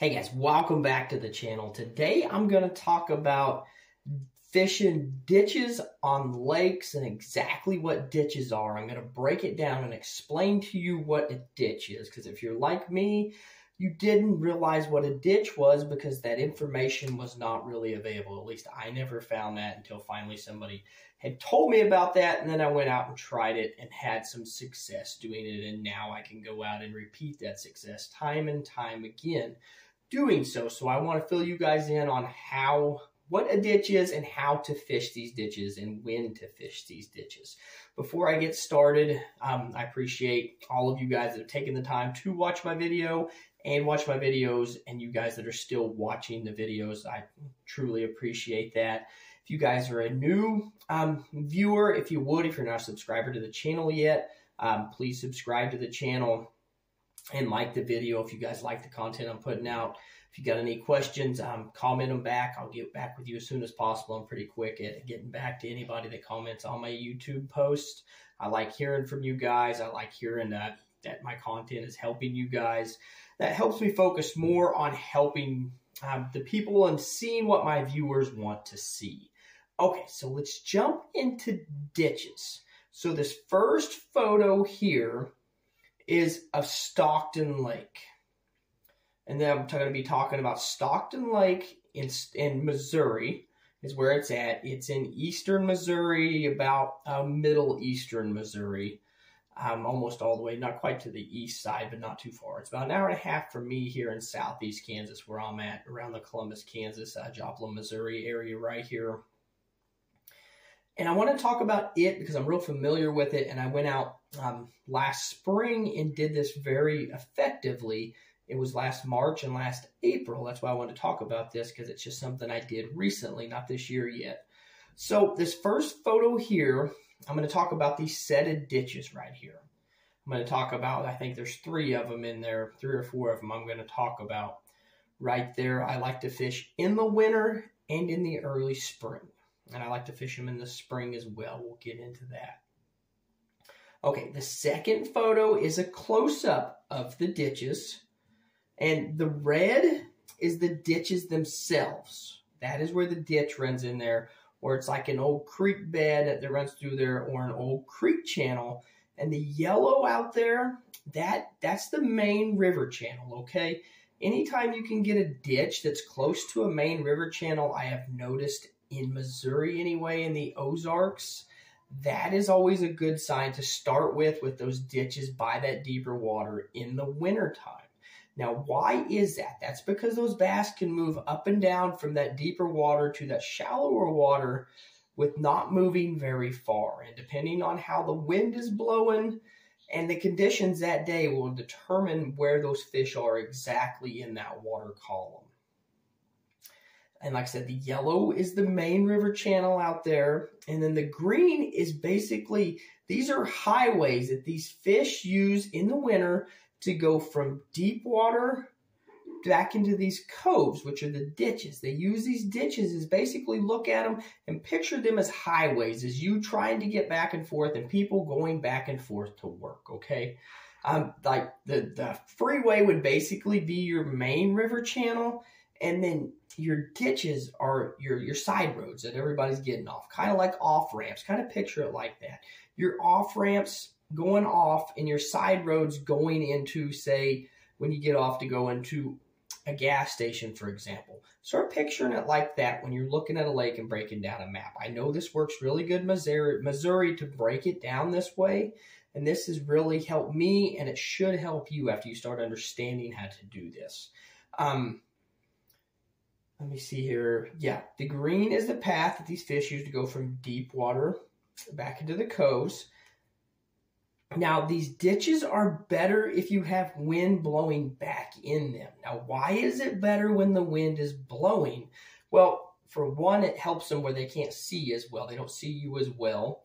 Hey guys, welcome back to the channel. Today I'm going to talk about fishing ditches on lakes and exactly what ditches are. I'm going to break it down and explain to you what a ditch is because if you're like me, you didn't realize what a ditch was because that information was not really available. At least I never found that until finally somebody had told me about that and then I went out and tried it and had some success doing it and now I can go out and repeat that success time and time again doing so. So I want to fill you guys in on how what a ditch is and how to fish these ditches and when to fish these ditches. Before I get started, um, I appreciate all of you guys that have taken the time to watch my video and watch my videos and you guys that are still watching the videos. I truly appreciate that. If you guys are a new um, viewer, if you would, if you're not a subscriber to the channel yet, um, please subscribe to the channel and like the video if you guys like the content I'm putting out. If you got any questions, um, comment them back. I'll get back with you as soon as possible. I'm pretty quick at getting back to anybody that comments on my YouTube post. I like hearing from you guys. I like hearing that, that my content is helping you guys. That helps me focus more on helping um, the people and seeing what my viewers want to see. Okay, so let's jump into ditches. So this first photo here is of Stockton Lake. And then I'm going to be talking about Stockton Lake in, in Missouri is where it's at. It's in eastern Missouri, about uh, middle eastern Missouri, um, almost all the way, not quite to the east side, but not too far. It's about an hour and a half from me here in southeast Kansas, where I'm at, around the Columbus, Kansas, uh, Joplin, Missouri area right here. And I want to talk about it because I'm real familiar with it. And I went out um, last spring and did this very effectively. It was last March and last April. That's why I want to talk about this because it's just something I did recently, not this year yet. So, this first photo here, I'm going to talk about these setted ditches right here. I'm going to talk about, I think there's three of them in there, three or four of them I'm going to talk about right there. I like to fish in the winter and in the early spring and I like to fish them in the spring as well. We'll get into that. Okay, the second photo is a close-up of the ditches, and the red is the ditches themselves. That is where the ditch runs in there, where it's like an old creek bed that runs through there, or an old creek channel. And the yellow out there, that that's the main river channel, okay? Anytime you can get a ditch that's close to a main river channel, I have noticed in Missouri anyway, in the Ozarks, that is always a good sign to start with with those ditches by that deeper water in the wintertime. Now, why is that? That's because those bass can move up and down from that deeper water to that shallower water with not moving very far. And depending on how the wind is blowing and the conditions that day will determine where those fish are exactly in that water column. And like I said, the yellow is the main river channel out there. And then the green is basically, these are highways that these fish use in the winter to go from deep water back into these coves, which are the ditches. They use these ditches as basically look at them and picture them as highways, as you trying to get back and forth and people going back and forth to work, okay? Um, like the, the freeway would basically be your main river channel and then your ditches are your your side roads that everybody's getting off, kind of like off ramps. Kind of picture it like that. Your off ramps going off, and your side roads going into, say, when you get off to go into a gas station, for example. Start picturing it like that when you're looking at a lake and breaking down a map. I know this works really good Missouri, Missouri to break it down this way, and this has really helped me, and it should help you after you start understanding how to do this. Um, let me see here. Yeah, the green is the path that these fish use to go from deep water back into the coves. Now, these ditches are better if you have wind blowing back in them. Now, why is it better when the wind is blowing? Well, for one, it helps them where they can't see as well. They don't see you as well.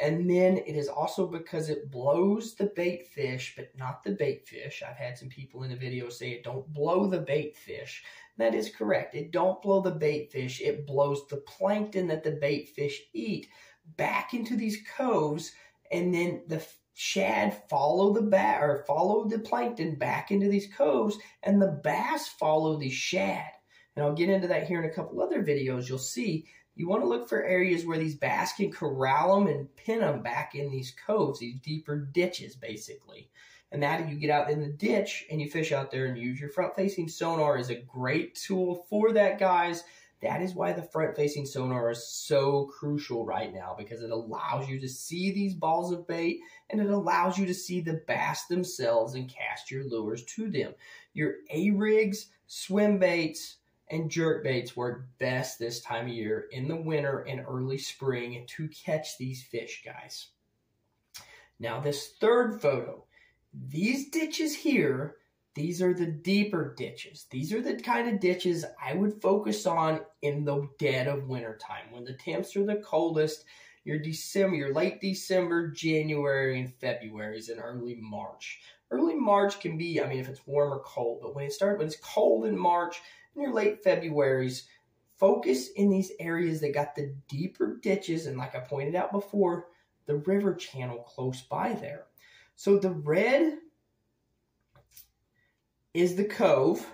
And then it is also because it blows the bait fish, but not the bait fish. I've had some people in the video say it don't blow the bait fish. That is correct. It don't blow the bait fish. It blows the plankton that the bait fish eat back into these coves, and then the shad follow the bat or follow the plankton back into these coves, and the bass follow the shad. And I'll get into that here in a couple other videos. You'll see you want to look for areas where these bass can corral them and pin them back in these coves, these deeper ditches, basically. And that you get out in the ditch and you fish out there and use your front facing sonar is a great tool for that, guys. That is why the front facing sonar is so crucial right now because it allows you to see these balls of bait and it allows you to see the bass themselves and cast your lures to them. Your A rigs, swim baits, and jerk baits work best this time of year in the winter and early spring to catch these fish, guys. Now, this third photo, these ditches here, these are the deeper ditches. These are the kind of ditches I would focus on in the dead of winter time when the temps are the coldest. Your December, your late December, January, and February is in early March. Early March can be, I mean, if it's warm or cold, but when it starts, when it's cold in March, in your late February's, focus in these areas that got the deeper ditches and like I pointed out before, the river channel close by there. So the red is the cove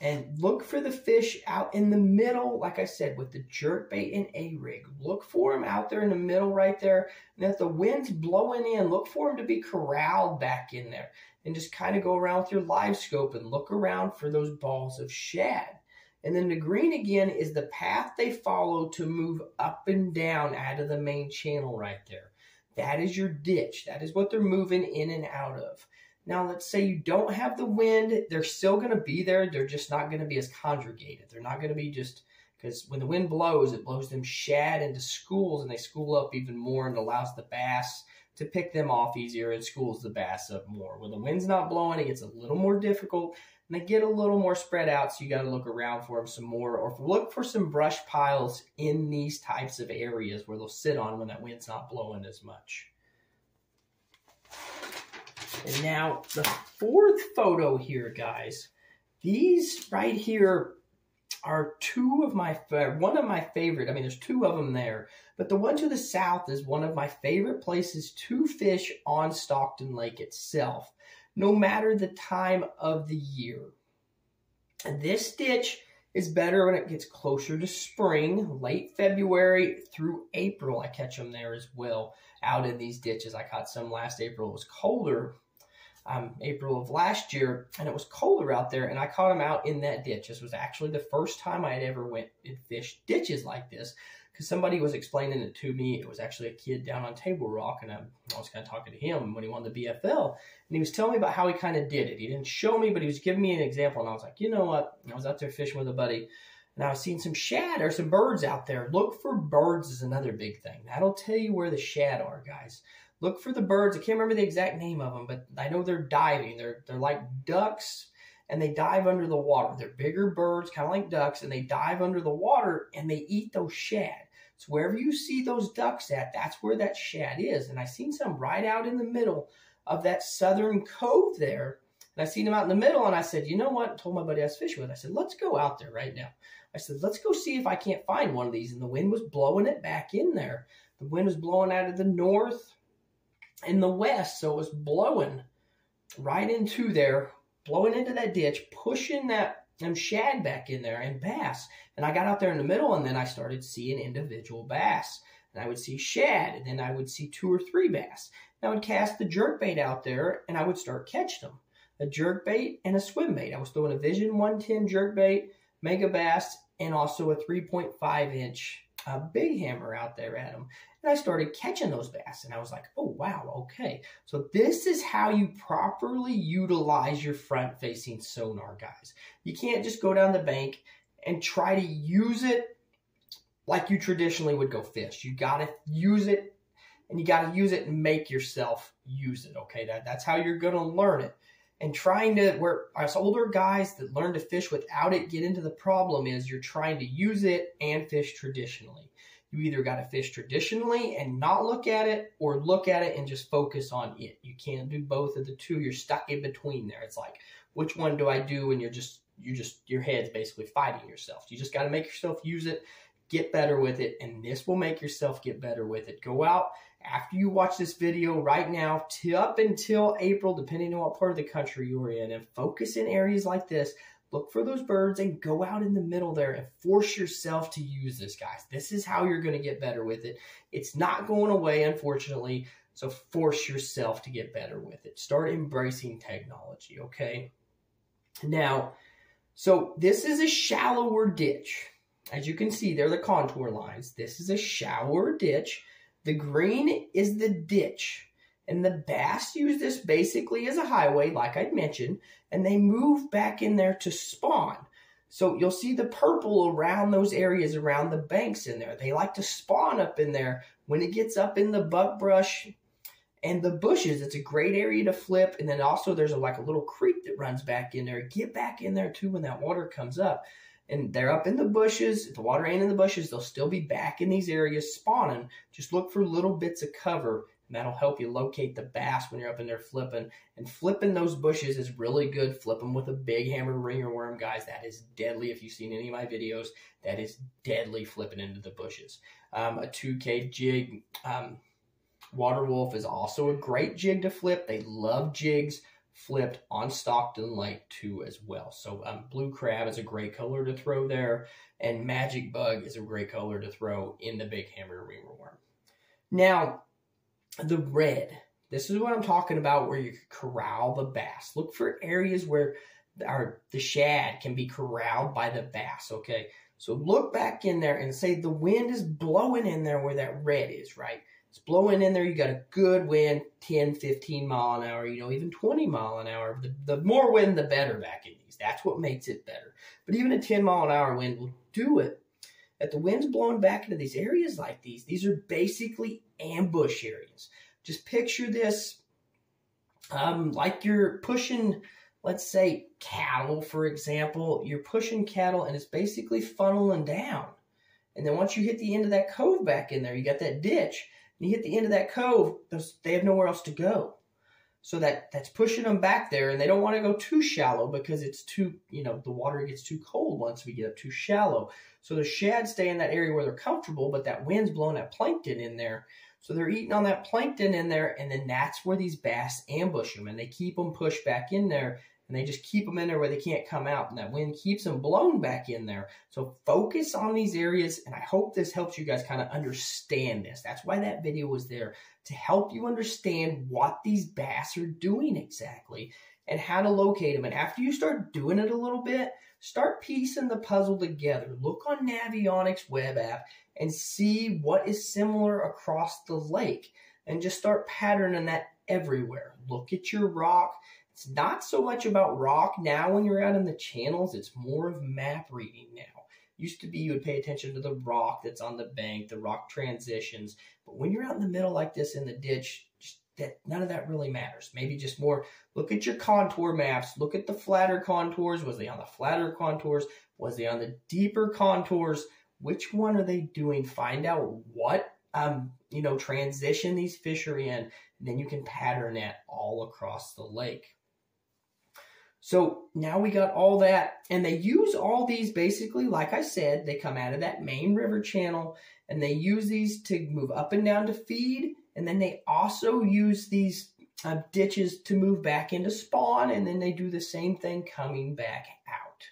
and look for the fish out in the middle, like I said, with the jerk bait and A rig. Look for them out there in the middle right there. And if the wind's blowing in, look for them to be corralled back in there and just kind of go around with your live scope and look around for those balls of shad. And then the green again is the path they follow to move up and down out of the main channel right there. That is your ditch. That is what they're moving in and out of. Now, let's say you don't have the wind, they're still going to be there. They're just not going to be as conjugated. They're not going to be just because when the wind blows, it blows them shad into schools and they school up even more and allows the bass to pick them off easier and schools the bass up more. When the wind's not blowing, it gets a little more difficult and they get a little more spread out. So you got to look around for them some more or look for some brush piles in these types of areas where they'll sit on when that wind's not blowing as much. And now the fourth photo here, guys, these right here are two of my, one of my favorite, I mean, there's two of them there, but the one to the south is one of my favorite places to fish on Stockton Lake itself, no matter the time of the year. And this ditch is better when it gets closer to spring, late February through April. I catch them there as well out in these ditches. I caught some last April. It was colder um, April of last year, and it was colder out there, and I caught him out in that ditch. This was actually the first time I had ever went and fished ditches like this, because somebody was explaining it to me. It was actually a kid down on Table Rock, and I, I was kind of talking to him when he won the BFL, and he was telling me about how he kind of did it. He didn't show me, but he was giving me an example, and I was like, you know what? I was out there fishing with a buddy, and I was seeing some shad or some birds out there. Look for birds is another big thing. That'll tell you where the shad are, guys. Look for the birds. I can't remember the exact name of them, but I know they're diving. They're they're like ducks and they dive under the water. They're bigger birds, kind of like ducks, and they dive under the water and they eat those shad. So wherever you see those ducks at, that's where that shad is. And I seen some right out in the middle of that southern cove there. And I seen them out in the middle, and I said, you know what? I told my buddy I was fishing with. I said, let's go out there right now. I said, let's go see if I can't find one of these. And the wind was blowing it back in there. The wind was blowing out of the north, in the west, so it was blowing right into there, blowing into that ditch, pushing that them shad back in there and bass. And I got out there in the middle, and then I started seeing individual bass. And I would see shad, and then I would see two or three bass. And I would cast the jerk bait out there, and I would start catching them. A jerk bait and a swim bait. I was throwing a Vision 110 jerk bait, Megabass, and also a 3.5 inch uh, big hammer out there at them. And I started catching those bass and I was like, oh, wow, okay. So this is how you properly utilize your front facing sonar, guys. You can't just go down the bank and try to use it like you traditionally would go fish. You got to use it and you got to use it and make yourself use it, okay? That, that's how you're going to learn it. And trying to, where us older guys that learn to fish without it get into the problem is you're trying to use it and fish traditionally. You either got to fish traditionally and not look at it, or look at it and just focus on it. You can't do both of the two. You're stuck in between there. It's like, which one do I do? And you're just, you just, your head's basically fighting yourself. You just got to make yourself use it, get better with it, and this will make yourself get better with it. Go out after you watch this video right now, to up until April, depending on what part of the country you're in, and focus in areas like this, look for those birds and go out in the middle there and force yourself to use this, guys. This is how you're going to get better with it. It's not going away, unfortunately. So force yourself to get better with it. Start embracing technology, okay? Now, so this is a shallower ditch. As you can see, they're the contour lines. This is a shallower ditch. The green is the ditch. And the bass use this basically as a highway, like I mentioned, and they move back in there to spawn. So you'll see the purple around those areas around the banks in there. They like to spawn up in there. When it gets up in the buckbrush and the bushes, it's a great area to flip. And then also there's a, like a little creek that runs back in there. Get back in there too when that water comes up. And they're up in the bushes. If the water ain't in the bushes, they'll still be back in these areas spawning. Just look for little bits of cover and that'll help you locate the bass when you're up in there flipping. And flipping those bushes is really good. Flip them with a big hammer ringer worm, guys. That is deadly. If you've seen any of my videos, that is deadly flipping into the bushes. Um, a 2K jig. Um, Water Wolf is also a great jig to flip. They love jigs flipped on Stockton Lake too as well. So um, Blue Crab is a great color to throw there. And Magic Bug is a great color to throw in the Big Hammer Ringer Worm. Now, the red. This is what I'm talking about where you corral the bass. Look for areas where our, the shad can be corralled by the bass, okay? So look back in there and say the wind is blowing in there where that red is, right? It's blowing in there. You got a good wind, 10, 15 mile an hour, you know, even 20 mile an hour. The, the more wind, the better back in these. That's what makes it better. But even a 10 mile an hour wind will do it. That the wind's blowing back into these areas like these, these are basically ambush areas. Just picture this um, like you're pushing, let's say, cattle, for example. You're pushing cattle and it's basically funneling down. And then once you hit the end of that cove back in there, you got that ditch. And you hit the end of that cove, they have nowhere else to go. So that that's pushing them back there, and they don't want to go too shallow because it's too, you know, the water gets too cold once we get up too shallow. So the shad stay in that area where they're comfortable, but that wind's blowing that plankton in there. So they're eating on that plankton in there, and then that's where these bass ambush them, and they keep them pushed back in there, and they just keep them in there where they can't come out, and that wind keeps them blown back in there. So focus on these areas, and I hope this helps you guys kind of understand this. That's why that video was there, to help you understand what these bass are doing exactly, and how to locate them. And after you start doing it a little bit, start piecing the puzzle together. Look on Navionics web app and see what is similar across the lake, and just start patterning that everywhere. Look at your rock it's not so much about rock now when you're out in the channels, it's more of map reading now. Used to be you would pay attention to the rock that's on the bank, the rock transitions, but when you're out in the middle like this in the ditch, that none of that really matters. Maybe just more look at your contour maps, look at the flatter contours. Was they on the flatter contours? Was they on the deeper contours? Which one are they doing? Find out what um, you know, transition these fish are in, and then you can pattern that all across the lake. So now we got all that, and they use all these basically, like I said, they come out of that main river channel, and they use these to move up and down to feed, and then they also use these uh, ditches to move back into spawn, and then they do the same thing coming back out.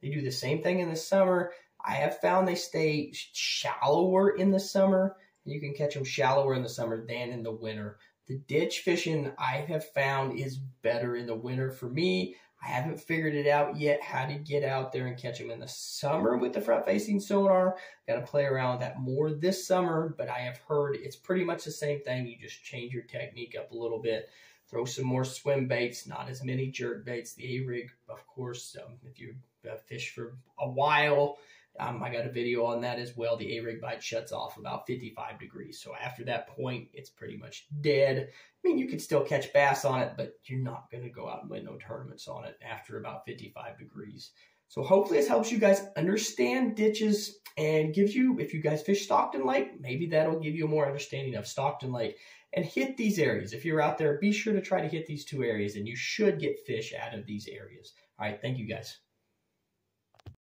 They do the same thing in the summer. I have found they stay shallower in the summer. You can catch them shallower in the summer than in the winter. The ditch fishing I have found is better in the winter for me. I haven't figured it out yet how to get out there and catch them in the summer with the front facing sonar. Got to play around with that more this summer, but I have heard it's pretty much the same thing. You just change your technique up a little bit. Throw some more swim baits, not as many jerk baits. The A rig, of course, um, if you uh, fish for a while, um, I got a video on that as well. The A-rig bite shuts off about 55 degrees. So after that point, it's pretty much dead. I mean, you could still catch bass on it, but you're not going to go out and win no tournaments on it after about 55 degrees. So hopefully this helps you guys understand ditches and gives you, if you guys fish Stockton Lake, maybe that'll give you a more understanding of Stockton Lake and hit these areas. If you're out there, be sure to try to hit these two areas and you should get fish out of these areas. All right, thank you guys.